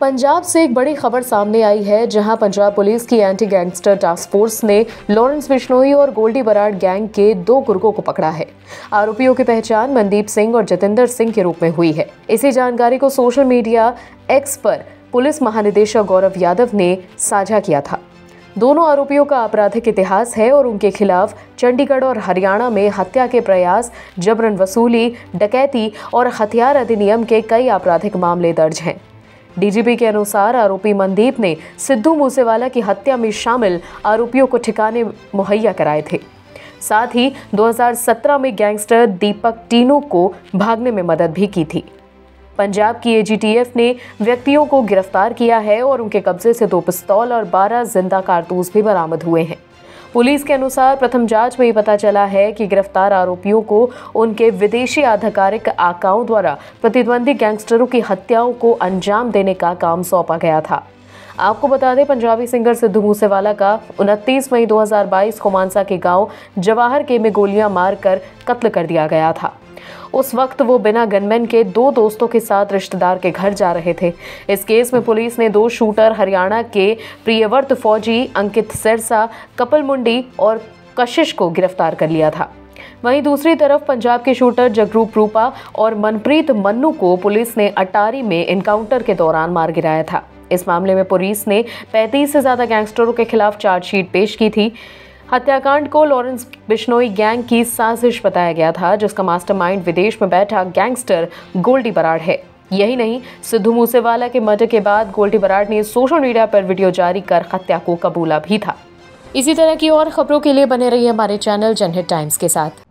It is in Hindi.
पंजाब से एक बड़ी खबर सामने आई है, जहाँ पंजाब पुलिस की एंटी गैंगस्टर टास्क फोर्स ने लॉरेंस बिश्नोई और गोल्डी बराड गैंग के दो गुर्गों को पकड़ा है। आरोपियों की पहचान मनदीप सिंह और जतिंदर सिंह के रूप में हुई है। इसी जानकारी को सोशल मीडिया एक्स पर पुलिस महानिदेशक गौरव यादव ने साझा किया था। दोनों आरोपियों का आपराधिक इतिहास है और उनके खिलाफ चंडीगढ़ और हरियाणा में हत्या के प्रयास, जबरन वसूली, डकैती और हथियार अधिनियम के कई आपराधिक मामले दर्ज हैं। डीजीपी के अनुसार आरोपी मनदीप ने सिद्धू मूसेवाला की हत्या में शामिल आरोपियों को ठिकाने मुहैया कराए थे। साथ ही 2017 में गैंगस्टर दीपक टीनू को भागने में मदद भी की थी। पंजाब की एजीटीएफ ने व्यक्तियों को गिरफ़्तार किया है और उनके कब्जे से दो पिस्तौल और 12 ज़िंदा कारतूस भी बरामद हुए हैं। पुलिस के अनुसार प्रथम जाँच में ये पता चला है कि गिरफ़्तार आरोपियों को उनके विदेशी आधिकारिक आकाओं द्वारा प्रतिद्वंदी गैंगस्टरों की हत्याओं को अंजाम देने का काम सौंपा गया था। आपको बता दें, पंजाबी सिंगर सिद्धू मूसेवाला का 29 मई 2022 को मानसा के गाँव जवाहर के में गोलियाँ मारकर कत्ल कर दिया गया था। उस वक्त वो बिना गनमैन के दो दोस्तों के साथ रिश्तेदार के घर जा रहे थे। इस केस में पुलिस ने दो शूटर हरियाणा के प्रियवर्त फौजी अंकित सिरसा, कपिल मुंडी और कशिश को गिरफ़्तार कर लिया था। वहीं दूसरी तरफ़ पंजाब के शूटर जगरूप रूपा और मनप्रीत मन्नू को पुलिस ने अटारी में इनकाउंटर के दौरान मार गिराया था। इस मामले में पुलिस ने 35 से ज़्यादा गैंगस्टरों के खिलाफ चार्जशीट पेश की थी। हत्याकांड को लॉरेंस बिश्नोई गैंग की साजिश बताया गया था, जिसका मास्टरमाइंड विदेश में बैठा गैंगस्टर गोल्डी बराड़ है। यही नहीं, सिद्धू मूसेवाला के मर्डर के बाद गोल्डी बराड़ ने सोशल मीडिया पर वीडियो जारी कर हत्या को कबूला भी था। इसी तरह की और खबरों के लिए बने रहिए हमारे चैनल जनहित टाइम्स के साथ।